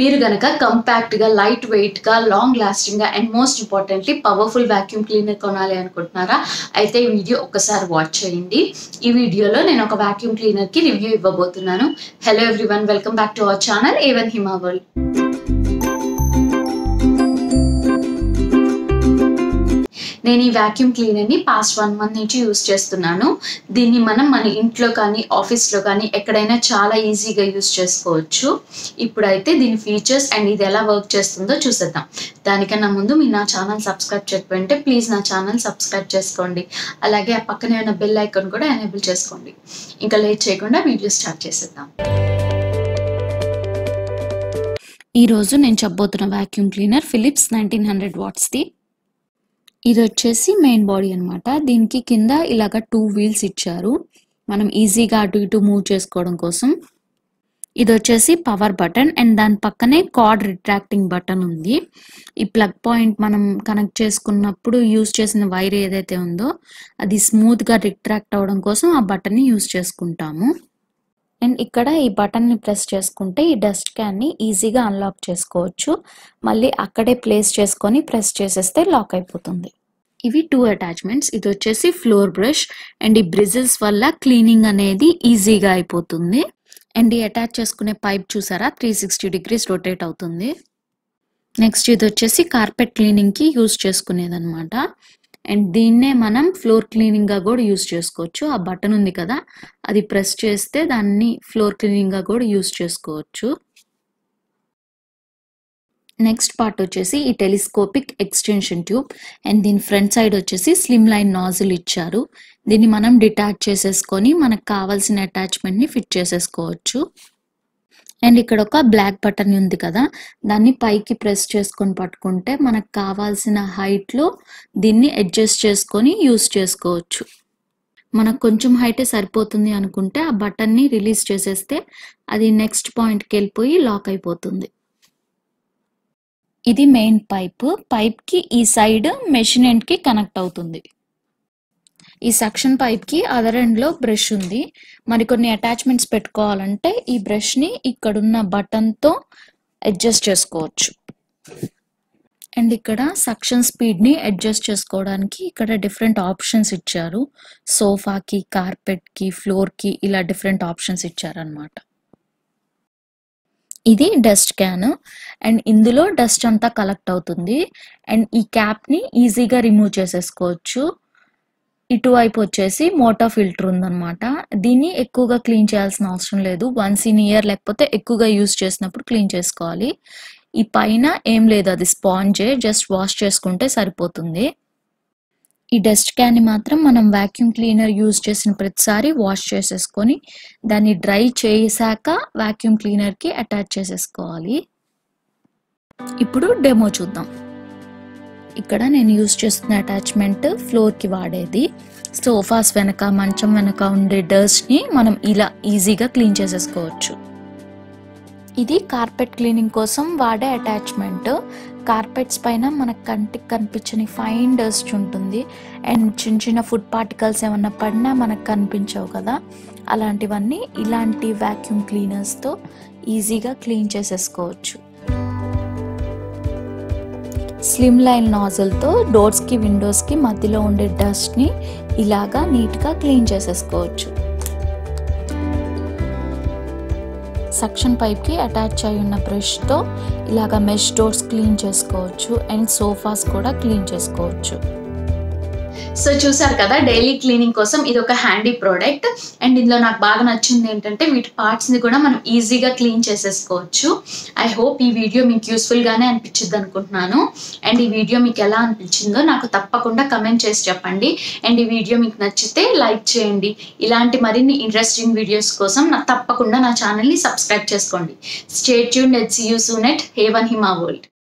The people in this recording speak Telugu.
మీరు గనక కంపాక్ట్గా లైట్ వెయిట్గా long లాస్టింగ్గా and most importantly powerful vacuum cleaner కొనాలి అనుకుంటున్నారా? అయితే ఈ వీడియో ఒకసారి వాచ్ చేయండి. ఈ వీడియోలో నేను ఒక వాక్యూమ్ క్లీనర్కి రివ్యూ ఇవ్వబోతున్నాను. Hello everyone welcome back to our channel A1 Hima world నేను ఈ వ్యాక్యూమ్ క్లీనర్ని పాస్ట్ వన్ మంత్ నుంచి యూస్ చేస్తున్నాను. దీన్ని మనం మన ఇంట్లో కానీ ఆఫీస్లో కానీ ఎక్కడైనా చాలా ఈజీగా యూస్ చేసుకోవచ్చు. ఇప్పుడైతే దీని ఫీచర్స్ అండ్ ఇది ఎలా వర్క్ చేస్తుందో చూసేద్దాం. దానికన్నా ముందు మీరు నా ఛానల్ సబ్స్క్రైబ్ చేయకపోయింటే ప్లీజ్ నా ఛానల్ సబ్స్క్రైబ్ చేసుకోండి. అలాగే ఆ పక్కనే ఉన్న బెల్ ఐకాన్ కూడా ఎనేబుల్ చేసుకోండి. ఇంకా లేట్ చేయకుండా వీడియో స్టార్ట్ చేసేద్దాం. ఈరోజు నేను చెప్పబోతున్న vacuum cleaner Philips nineteen hundred వాట్స్ది ఇది వచ్చేసి మెయిన్ బాడీ అనమాట దీనికి కింద ఇలాగ టూ వీల్స్ ఇచ్చారు. మనం ఈజీగా అటు ఇటు మూవ్ చేసుకోవడం కోసం. ఇది వచ్చేసి పవర్ బటన్ అండ్ దాని పక్కనే కార్డ్ రిట్రాక్టింగ్ బటన్ ఉంది. ఈ ప్లగ్ పాయింట్ మనం కనెక్ట్ చేసుకున్నప్పుడు యూస్ చేసిన వైర్ ఏదైతే ఉందో అది స్మూత్గా రిట్రాక్ట్ అవ్వడం కోసం ఆ బటన్ని యూస్ చేసుకుంటాము. అండ్ ఇక్కడ ఈ బటన్ని ప్రెస్ చేసుకుంటే ఈ డస్ట్ క్యాన్ని ఈజీగా అన్లాక్ చేసుకోవచ్చు. మళ్ళీ అక్కడే ప్లేస్ చేసుకొని ప్రెస్ చేసేస్తే లాక్ అయిపోతుంది. ఇవి టూ అటాచ్మెంట్స్. ఇది వచ్చేసి ఫ్లోర్ బ్రష్ అండ్ ఈ బ్రిజిల్స్ వల్ల క్లీనింగ్ అనేది ఈజీగా అయిపోతుంది. అండ్ ఈ అటాచ్ చేసుకునే పైప్ చూసారా? త్రీ సిక్స్టీ డిగ్రీస్ రొటేట్ అవుతుంది. నెక్స్ట్ ఇది వచ్చేసి కార్పెట్ క్లీనింగ్కి యూజ్ చేసుకునేది అనమాట అండ్ దీన్నే మనం ఫ్లోర్ క్లీనింగ్గా కూడా యూస్ చేసుకోవచ్చు. ఆ బటన్ ఉంది కదా అది ప్రెస్ చేస్తే దాన్ని ఫ్లోర్ క్లీనింగ్గా కూడా యూస్ చేసుకోవచ్చు. నెక్స్ట్ పార్ట్ వచ్చేసి ఈ టెలిస్కోపిక్ ఎక్స్టెన్షన్ ట్యూబ్ అండ్ దీని ఫ్రంట్ సైడ్ వచ్చేసి స్లిమ్ లైన్ నాజిల్ ఇచ్చారు. దీన్ని మనం డిటాచ్ చేసేసుకొని మనకు కావాల్సిన అటాచ్మెంట్ని ఫిట్ చేసేసుకోవచ్చు. అండ్ ఇక్కడ ఒక బ్లాక్ బటన్ ఉంది కదా దాన్ని పైకి ప్రెస్ చేసుకొని పట్టుకుంటే మనకు కావాల్సిన హైట్లో దీన్ని అడ్జస్ట్ చేసుకొని యూస్ చేసుకోవచ్చు. మనకు కొంచెం హైటే సరిపోతుంది అనుకుంటే ఆ బటన్ని రిలీజ్ చేసేస్తే అది నెక్స్ట్ పాయింట్కి వెళ్ళిపోయి లాక్ అయిపోతుంది. ఇది మెయిన్ పైప్ పైప్కి ఈ సైడ్ మెషిన్ ఎండ్కి కనెక్ట్ అవుతుంది. ఈ సక్షన్ పైప్కి అదర్ ఎండ్లో బ్రష్ ఉంది. మరికొన్ని అటాచ్మెంట్స్ పెట్టుకోవాలంటే ఈ బ్రష్ని ఇక్కడున్న బటన్తో అడ్జస్ట్ చేసుకోవచ్చు. అండ్ ఇక్కడ సక్షన్ స్పీడ్ని అడ్జస్ట్ చేసుకోవడానికి ఇక్కడ డిఫరెంట్ ఆప్షన్స్ ఇచ్చారు. సోఫాకి కార్పెట్కి ఫ్లోర్కి ఇలా డిఫరెంట్ ఆప్షన్స్ ఇచ్చారనమాట ఇది డస్ట్ క్యాన్ అండ్ ఇందులో డస్ట్ అంతా కలెక్ట్ అవుతుంది. అండ్ ఈ క్యాప్ని ఈజీగా రిమూవ్ చేసేసుకోవచ్చు. ఇటువైపు వచ్చేసి మోటార్ ఫిల్టర్ ఉందన్నమాట. దీన్ని ఎక్కువగా క్లీన్ చేయాల్సిన అవసరం లేదు. వన్స్ ఇన్ ఇయర్ లేకపోతే ఎక్కువగా యూస్ చేసినప్పుడు క్లీన్ చేసుకోవాలి. ఈ పైన ఏం లేదు అది స్పాంజే. జస్ట్ వాష్ చేసుకుంటే సరిపోతుంది. ఈ డస్ట్ క్యాన్ని మాత్రం మనం వాక్యూమ్ క్లీనర్ యూజ్ చేసిన ప్రతిసారి వాష్ చేసేసుకొని దాన్ని డ్రై చేసాక వాక్యూమ్ క్లీనర్కి అటాచ్ చేసేసుకోవాలి. ఇప్పుడు డెమో చూద్దాం. ఇక్కడ నేను యూజ్ చేస్తున్న అటాచ్మెంట్ ఫ్లోర్కి వాడేది. సోఫాస్ వెనక మంచం వెనక ఉండే డస్ట్ని మనం ఇలా ఈజీగా క్లీన్ చేసేసుకోవచ్చు. ఇది కార్పెట్ క్లీనింగ్ కోసం వాడే అటాచ్మెంట్ కార్పెట్స్ పైన మన కంటికి కనిపించని ఫైన్ డస్ట్ ఉంటుంది. అండ్ చిన్న చిన్న ఫుడ్ పార్టికల్స్ ఏమన్నా పడినా మనకు కనిపించవు కదా. అలాంటివన్నీ ఇలాంటి వాక్యూమ్ క్లీనర్స్తో ఈజీగా క్లీన్ చేసేసుకోవచ్చు. స్లిమ్ లైన్ నాజల్తో డోర్స్కి విండోస్కి మధ్యలో ఉండే డస్ట్ని ఇలాగా నీట్గా క్లీన్ చేసేసుకోవచ్చు. సక్షన్ పైప్కి అటాచ్ అయి ఉన్న బ్రష్తో ఇలాగ మెష్ డోర్స్ క్లీన్ చేసుకోవచ్చు. అండ్ సోఫాస్ కూడా క్లీన్ చేసుకోవచ్చు. సో చూసారు కదా డైలీ క్లీనింగ్ కోసం ఇది ఒక హ్యాండీ ప్రోడక్ట్ అండ్ ఇందులో నాకు బాగా నచ్చింది ఏంటంటే వీటి పార్ట్స్ని కూడా మనం ఈజీగా క్లీన్ చేసేసుకోవచ్చు. ఐ హోప్ ఈ వీడియో మీకు యూస్ఫుల్గానే అనిపించింది అనుకుంటున్నాను. అండ్ ఈ వీడియో మీకు ఎలా అనిపించిందో నాకు తప్పకుండా కమెంట్ చేసి చెప్పండి. అండ్ ఈ వీడియో మీకు నచ్చితే లైక్ చేయండి. ఇలాంటి మరిన్ని ఇంట్రెస్టింగ్ వీడియోస్ కోసం నాకు తప్పకుండా నా ఛానల్ని సబ్స్క్రైబ్ చేసుకోండి. Stay tuned at see you you soon at Haven Hima world